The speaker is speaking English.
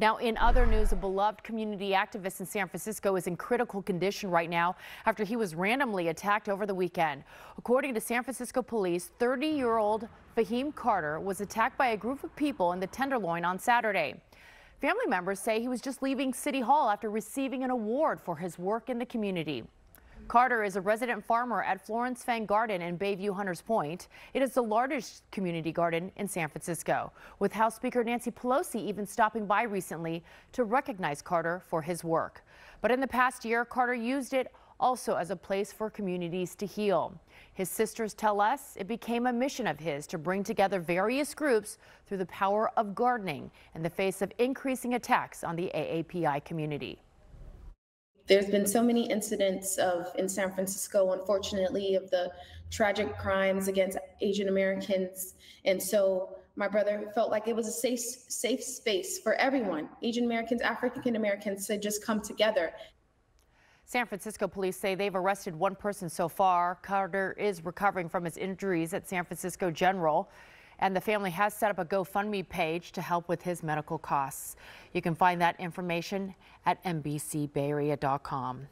Now, in other news, a beloved community activist in San Francisco is in critical condition right now after he was randomly attacked over the weekend. According to San Francisco police, 30-year-old Faheem Carter was attacked by a group of people in the Tenderloin on Saturday. Family members say he was just leaving City Hall after receiving an award for his work in the community. Carter is a resident farmer at Florence Fang Garden in Bayview Hunters Point. It is the largest community garden in San Francisco, with House Speaker Nancy Pelosi even stopping by recently to recognize Carter for his work. But in the past year, Carter used it also as a place for communities to heal. His sisters tell us it became a mission of his to bring together various groups through the power of gardening in the face of increasing attacks on the AAPI community. There's been so many incidents of in San Francisco, unfortunately, of the tragic crimes against Asian Americans, and so my brother felt like it was a safe safe space for everyone, Asian Americans, African Americans, to just come together. San Francisco police say they've arrested one person so far. Carter is recovering from his injuries at San Francisco General and the family has set up a GoFundMe page to help with his medical costs. You can find that information at NBCBayArea.com.